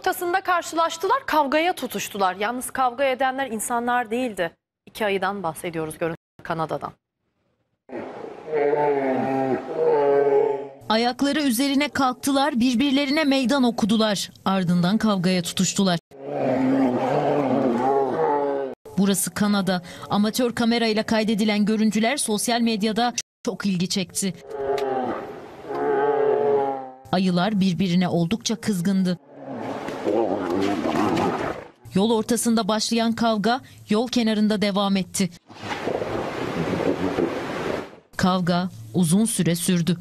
ortasında karşılaştılar, kavgaya tutuştular. Yalnız kavga edenler insanlar değildi. İki ayıdan bahsediyoruz görüntü Kanada'dan. Ayakları üzerine kalktılar, birbirlerine meydan okudular. Ardından kavgaya tutuştular. Burası Kanada. Amatör kamerayla kaydedilen görüntüler sosyal medyada çok ilgi çekti. Ayılar birbirine oldukça kızgındı. Yol ortasında başlayan kavga yol kenarında devam etti. Kavga uzun süre sürdü.